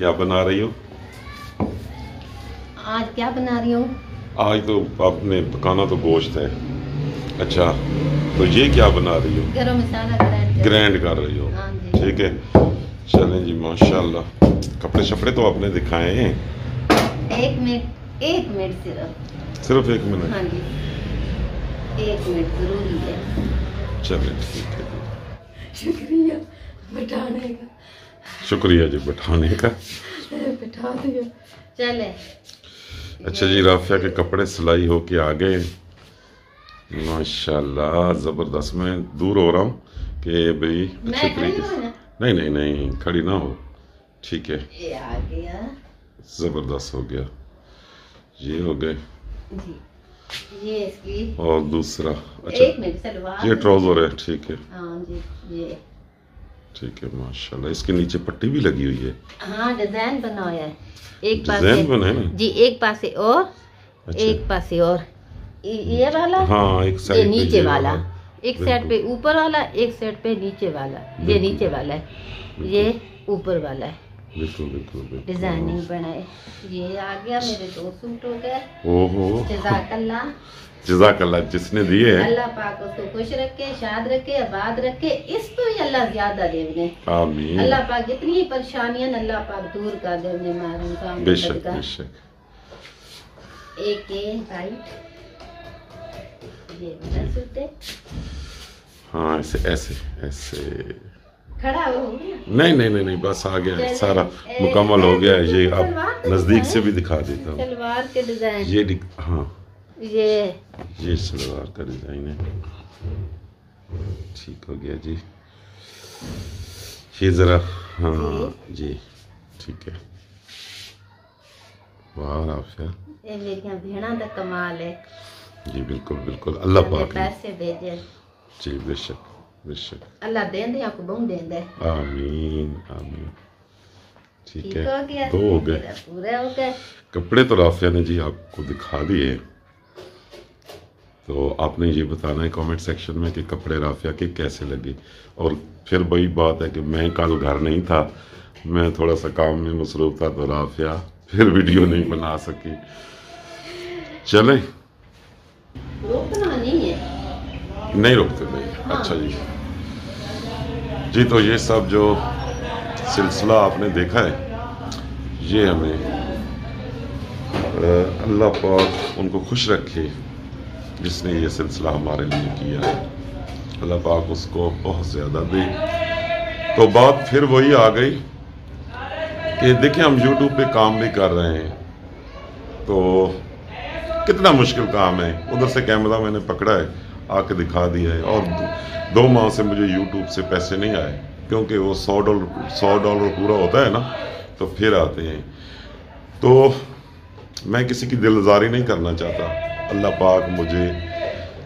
क्या बना रही हो? आज क्या बना रही हूँ? आज तो आपने पकाना तो गोश्त है। अच्छा तो ये क्या बना रही हो? गरम मसाला ग्राइंड ग्रैंड कर रही हो। हाँ ठीक है। चलें जी माशाल्लाह। कपड़े शपड़े तो आपने दिखाए हैं। एक मिनट एक मिनट सिर्फ़। सिर्फ़ एक मिनट। हाँ जी। एक मिनट ज़रूरी है। चलें ठीक है। शुक्रिया बिठाने का। शुक्रिया जी बैठाने का। बिठा दिया। चले। अच्छा जी राफिया के कपड़े सिलाई होके आ गए। माशाल्लाह ज़बरदस्त। मैं दूर हो रहा हूँ कि भाई अच्छे तरीके से नहीं नहीं नहीं खड़ी ना हो। ठीक है। ये आ गया। ज़बरदस्त हो गया। ये हो गए। ये इसकी और दूसरा अच्छा एक ये ट्राउज़र है ठीक है। हाँ जी ये। ठीक है माशाल्लाह। इसके नीचे पट्टी भी लगी हुई है। हाँ डिज़ाइन बनाया है। एक पास बना है? जी एक पास और अच्छा। एक पास और। ये वाला? हाँ एक साइड नीचे वाला। एक साइड पे ऊपर वाला एक साइड पे नीचे वाला। ये नीचे वाला है। ये ऊपर वाला है। बिल्कुल बिल्कुल डिज़ाइनिंग बनाए ये आ गया मेरे दो सूट हो गए। ओहो। जजाकल्ला जजाकल्ला जिसने दिए हैं। अल्लाह पाक उसको खुश रखे शाद रखे आबाद रखे। इस तो ही अल्लाह ज़्यादा देवने आमीन। अल्लाह पाक जितनी परेशानियाँ अल्लाह पाक दूर कर देवने मारूं का बेशक बेशक। एक ये वाइट ये सूट है। हाँ ऐसे ऐसे ऐसे। खड़ा हो। नहीं नहीं नहीं नहीं बस आ गया है, सारा मुकम्मल हो गया है ये आप तो नज़दीक से भी दिखा देता हूँ। सलवार के डिज़ाइन। ये दिख हाँ। ये। ये सलवार का डिज़ाइन है। ठीक हो गया जी। ये ज़रा हाँ जी। ठीक है। वाह ये भेड़ा का कमाल है। जी बिल्कुल बिल्कुल। अल्लाह पाक पैसे भेजे। जी बेशक। अल्लाह देंदे आपको बहु देंदे आमीन आमीन ठीक है। दो हो गए। पूरे हो गए कपड़े तो राफिया ने जी आपको दिखा दिए। तो आपने ये बताना है कमेंट सेक्शन में कि कपड़े राफिया के कैसे लगे। और फिर वही बात है कि मैं कल घर नहीं था। मैं थोड़ा सा काम में मसरूफ था तो राफिया फिर वीडियो नहीं बना सकी। चले। रोकना नहीं है। नहीं रुकते भाई अच्छा जी। जी तो ये सब जो सिलसिला आपने देखा है, ये हमें अल्लाह पाक उनको खुश रखे जिसने ये सिलसिला हमारे लिए किया है। अल्लाह पाक उसको बहुत ज़्यादा दे। तो बात फिर वही आ गई कि देखिए, हम यूट्यूब पे काम भी कर रहे हैं तो कितना मुश्किल काम है। उधर से कैमरा मैंने पकड़ा है। आके दिखा दिया है। और दो माह से मुझे यूट्यूब से पैसे नहीं आए, क्योंकि वो सौ डॉलर सौ डॉलर पूरा होता है ना तो फिर आते हैं। तो मैं किसी की दिलजारी नहीं करना चाहता। अल्लाह पाक मुझे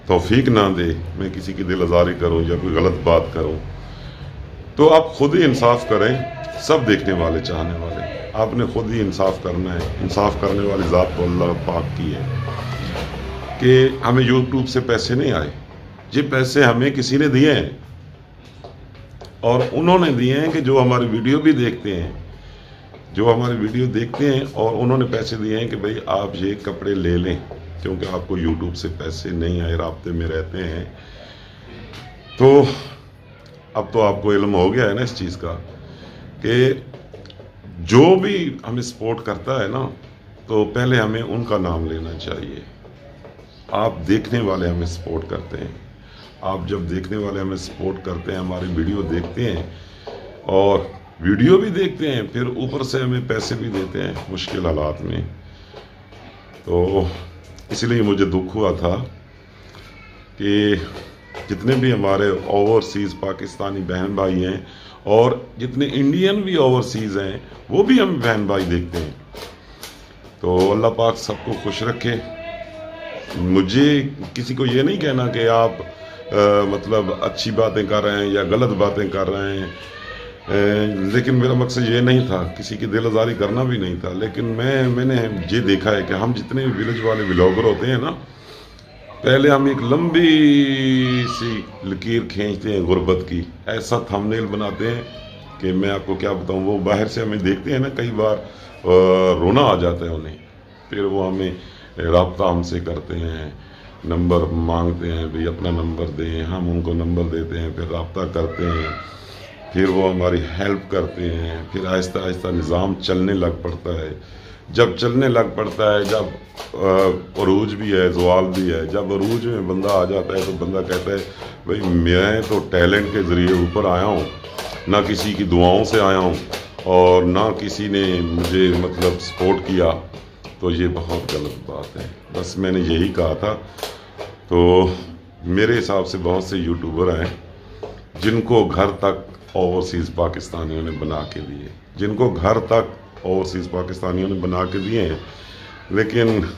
तोफीक ना दे, मैं किसी की दिलजारी करूँ या कोई गलत बात करूँ। तो आप खुद ही इंसाफ करें, सब देखने वाले, चाहने वाले। आपने खुद ही इंसाफ करना है। इंसाफ करने वाली ज़ात तो अल्लाह पाक की है। कि हमें यूट्यूब से पैसे नहीं आए। ये पैसे हमें किसी ने दिए हैं। और उन्होंने दिए हैं कि जो हमारी वीडियो भी देखते हैं, जो हमारी वीडियो देखते हैं और उन्होंने पैसे दिए हैं कि भाई आप ये कपड़े ले लें, क्योंकि आपको यूट्यूब से पैसे नहीं आए रबते में रहते हैं। तो अब तो आपको इल्म हो गया है ना इस चीज़ का कि जो भी हमें सपोर्ट करता है ना तो पहले हमें उनका नाम लेना चाहिए। आप देखने वाले हमें सपोर्ट करते हैं। आप जब देखने वाले हमें सपोर्ट करते हैं, हमारी वीडियो देखते हैं और वीडियो भी देखते हैं, फिर ऊपर से हमें पैसे भी देते हैं मुश्किल हालात में। तो इसलिए मुझे दुख हुआ था कि जितने भी हमारे ओवरसीज़ पाकिस्तानी बहन भाई हैं और जितने इंडियन भी ओवरसीज़ हैं, वो भी हम बहन भाई देखते हैं। तो अल्लाह पाक सबको खुश रखे। मुझे किसी को ये नहीं कहना कि आप अ, मतलब अच्छी बातें कर रहे हैं या गलत बातें कर रहे हैं। लेकिन मेरा मकसद ये नहीं था किसी की दिलजारी करना भी नहीं था। लेकिन मैं मैंने ये देखा है कि हम जितने भी विलेज वाले ब्लॉगर होते हैं ना पहले हम एक लंबी सी लकीर खींचते हैं गुर्बत की। ऐसा थंबनेल बनाते हैं कि मैं आपको क्या बताऊँ वो बाहर से हमें देखते हैं ना कई बार रोना आ जाता है उन्हें। फिर वो हमें रबता हमसे करते हैं, नंबर मांगते हैं भाई अपना नंबर दें, हम उनको नंबर देते हैं, फिर रबता करते हैं, फिर वो हमारी हेल्प करते हैं, फिर आहिस्ता आहिस्ता निज़ाम चलने लग पड़ता है। जब चलने लग पड़ता है, जब अरूज भी है, जवाल भी है, जब अरूज में बंदा आ जाता है तो बंदा कहता है, भाई, मैं तो टैलेंट के ज़रिए ऊपर आया हूँ, ना किसी की दुआओं से आया हूँ, और ना किसी ने मुझे मतलब सपोर्ट किया तो ये बहुत गलत बात है। बस मैंने यही कहा था। तो मेरे हिसाब से बहुत से यूट्यूबर हैं, जिनको घर तक ओवरसीज़ पाकिस्तानियों ने बना के दिए। जिनको घर तक ओवरसीज़ पाकिस्तानियों ने बना के दिए हैं। लेकिन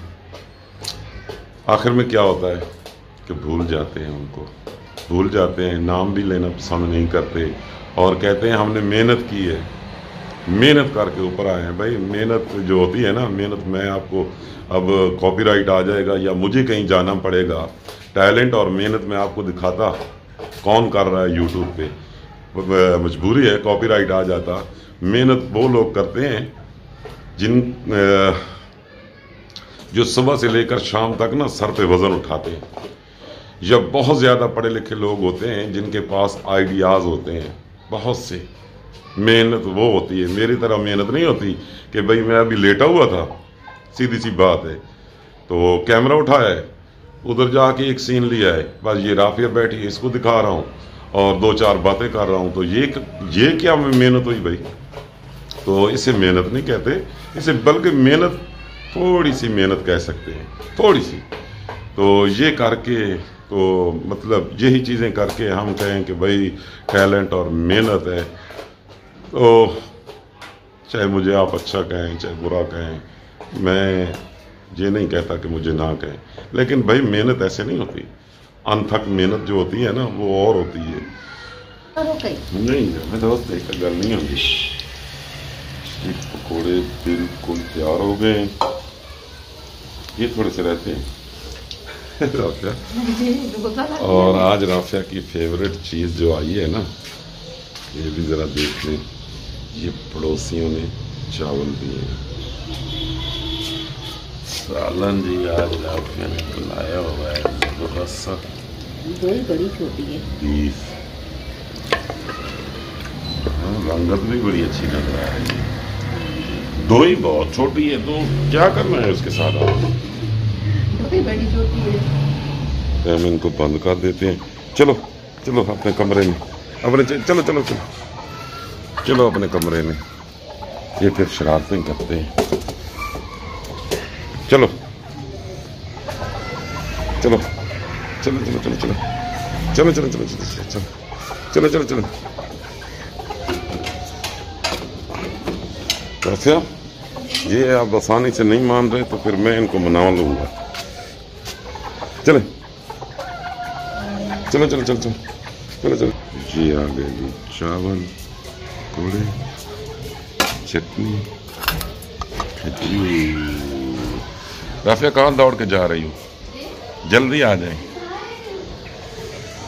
आखिर में क्या होता है कि भूल जाते हैं उनको। भूल जाते हैं, नाम भी लेना पसंद नहीं करते। और कहते हैं, हमने मेहनत की है। मेहनत करके ऊपर आए हैं। भाई, मेहनत जो होती है ना, मेहनत मैं आपको अब कॉपीराइट आ जाएगा या मुझे कहीं जाना पड़ेगा। टैलेंट और मेहनत मैं आपको दिखाता कौन कर रहा है यूट्यूब पे। मजबूरी है कॉपीराइट आ जाता। मेहनत वो लोग करते हैं जिन जो सुबह से लेकर शाम तक ना सर पे वज़न उठाते हैं। या बहुत ज़्यादा पढ़े लिखे लोग होते हैं जिनके पास आइडियाज़ होते हैं, बहुत से। मेहनत वो होती है। मेरी तरह मेहनत नहीं होती कि भाई मैं अभी लेटा हुआ था। सीधी सी बात है। तो कैमरा उठाया है। उधर जाके एक सीन लिया है। बस ये राफिया बैठी है, इसको दिखा रहा हूँ और दो चार बातें कर रहा हूँ। तो ये ये क्या मेहनत हुई भाई? तो इसे मेहनत नहीं कहते। इसे बल्कि मेहनत थोड़ी सी मेहनत कह सकते हैं। थोड़ी सी। तो ये करके तो मतलब यही चीज़ें करके हम कहें कि भाई टैलेंट और मेहनत है। तो चाहे मुझे आप अच्छा कहें चाहे बुरा कहें मैं ये नहीं कहता कि मुझे ना कहें। लेकिन भाई मेहनत ऐसे नहीं होती। अनथक मेहनत जो होती है ना वो और होती है। नहीं मैं दोस्त एक गल नहीं होगी पकौड़े बिल्कुल तैयार हो गए। ये थोड़े से रहते हैं। राफिया। और आज राफिया की फेवरेट चीज़ जो आई है ना ये भी ज़रा देख लें। ये पड़ोसियों ने चावल दिए सालन जी आज राफिया ने बनाया हुआ है ज़बरदस्त सा। दो बड़ी छोटी है। बीफ हाँ, रंगत भी बड़ी अच्छी आ रही है। दो ही बहुत छोटी है तो क्या करना है उसके साथ आप? बड़ी छोटी है। हम इनको बंद कर देते हैं। चलो चलो अपने कमरे में। अपने चलो चलो चलो। चलो अपने कमरे में। ये फिर शरारतें करते हैं। चलो। चलो। चलो चलो चलो चलो। चलो चलो चलो चलो चलो चलो। चलो चलो राफिया ये आप आसानी से नहीं मान रहे तो फिर मैं इनको मना लूँगा। चले। चलो चलो चलो चलो। चलो चलो। जी, आ गए जी। चावल। थोड़े चटनी खजूर राफिया कहाँ दौड़ के जा रही हो जल्दी आ जाए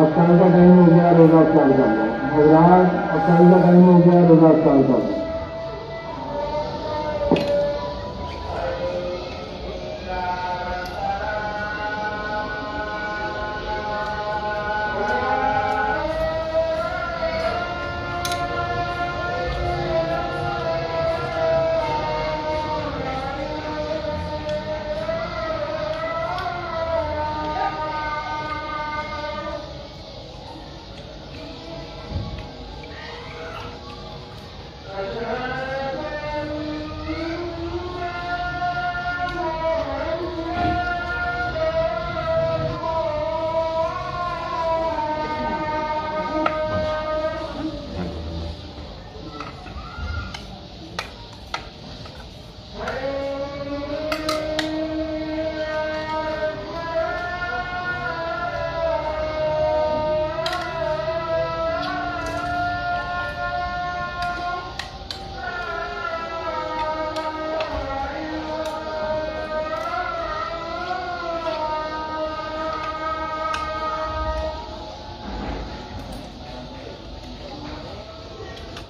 अब कल का टाइम हो गया रोजा स्टार्ट का भगवान अब कल का टाइम हो गया रोजा स्टार्ट का